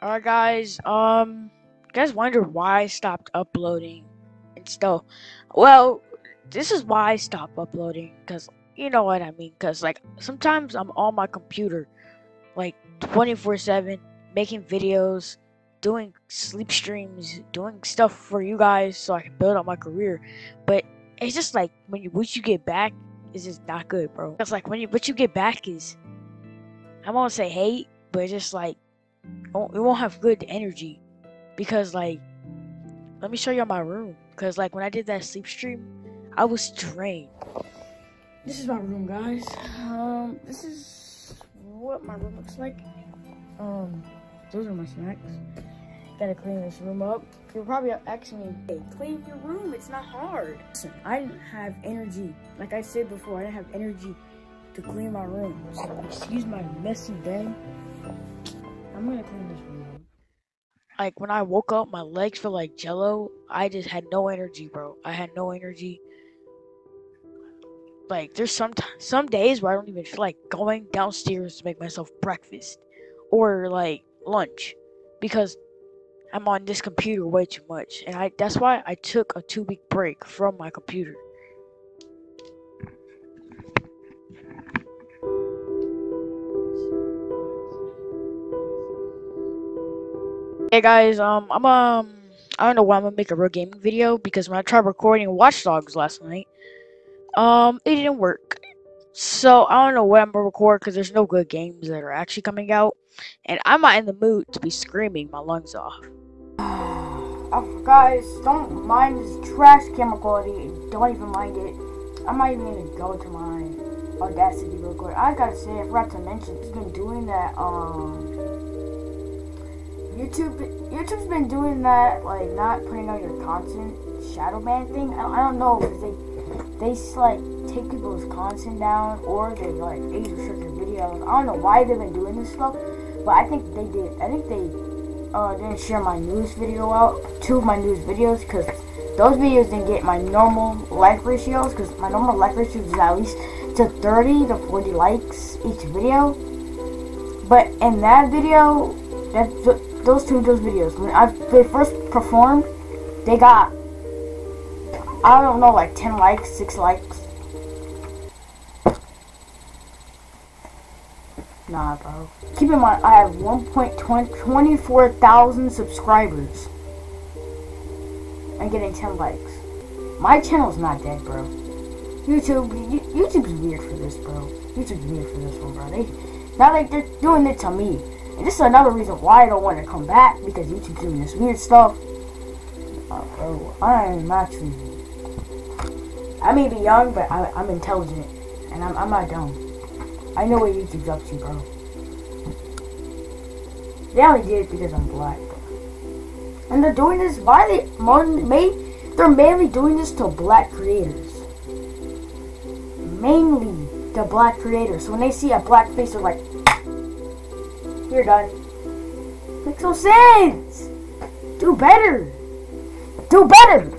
Alright guys, um you guys wonder why I stopped uploading and stuff. Well, this is why I stopped uploading cuz you know what I mean cuz like sometimes I'm on my computer like 24/7 making videos, doing sleep streams, doing stuff for you guys so I can build up my career. But it's just like when you what you get back is just not good, bro. It's like when you what you get back is I won't say hate, but it's just like it won't have good energy because like let me show you my room. Because like when i did that sleep stream i was drained. This is my room guys. Um this is what my room looks like. Um those are my snacks. Gotta clean this room up. You're probably asking me hey clean your room it's not hard. Listen, i didn't have energy. Like i said before i didn't have energy to clean my room. So excuse my messy day I'm gonna clean this room. Like when I woke up, my legs felt like jello. I just had no energy, bro. I had no energy. Like there's some some days where I don't even feel like going downstairs to make myself breakfast or like lunch because I'm on this computer way too much, and I that's why I took a two week break from my computer. Hey guys, um, I'm um, I don't know why I'm gonna make a real gaming video because when I tried recording Watch Dogs last night, um, it didn't work. So I don't know what I'm gonna record because there's no good games that are actually coming out, and I'm not in the mood to be screaming my lungs off. oh, guys, don't mind this trash camera quality. Don't even mind it. I might even gonna go to my Audacity real quick. I gotta say, I forgot to mention, it's been doing that um YouTube, YouTube's been doing that, like not putting out your content shadow ban thing. I, I don't know if they they like take people's content down or they like age restrict their videos. I don't know why they've been doing this stuff, but I think they did. I think they uh, didn't share my news video out, two of my news videos, because those videos didn't get my normal like ratios, because my normal like ratio is at least to 30 to 40 likes each video. But in that video, that those two those videos when I they first performed, they got I don't know like ten likes, six likes. Nah, bro. Keep in mind, I have 1.24 subscribers. I'm getting 10 likes. My channel's not dead, bro. YouTube, YouTube's weird for this, bro. YouTube's weird for this one, bro. They, not like they're doing it to me. And this is another reason why I don't want to come back because YouTube's doing this weird stuff. Uh, bro, I am actually. I may be young, but I, am intelligent, and I'm, I'm not dumb. I know what YouTube's up to, bro. They only did it because I'm black. And they're doing this. Why they made? They're mainly doing this to black creators. Mainly the black creators. So when they see a black face, they're like, you're done. Makes no sense. Do better. Do better.